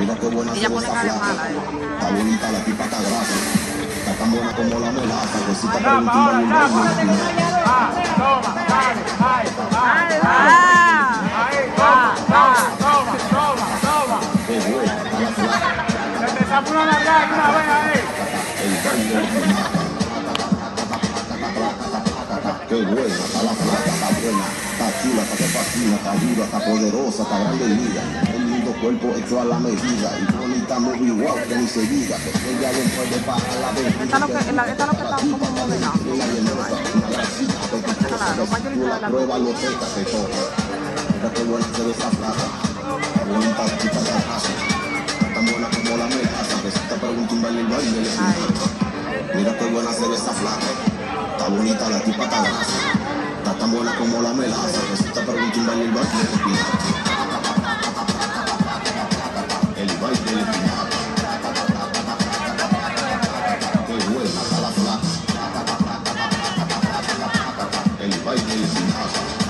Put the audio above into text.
Mira qué buena Ella pone cara mala, eh. Está bonita la tipa, está grasa. Está tan buena como la melaza. Chapa. baile, Ah, toma, dale, ay, toma, toma, toma, toma, toma. qué buena está la flaca. Se te zapó una larga y una vez ahí. El baile de la flaca. Qué buena está la flaca, está buena, está chula, está que fascina, está dura, está poderosa, está grande y mira. Cuerpo hecho a la medida y bonita movie wow que ni se diga. Ella no puede parar la bebida. esta es lo que, esta lo que está como modelando. Claro, mayorita de la Prueba lo seca que toca. Mira qué buena se ve esa flaca. Bonita chica de casa. Tan buena como la melaza. Que si te pregunto un baile, baile le. Mira qué buena se ve esa flaca. Está bonita la tipa, está grasa. Está tan buena como la melaza. Que si te pregunto un baile, baile le baile le encanta. Qué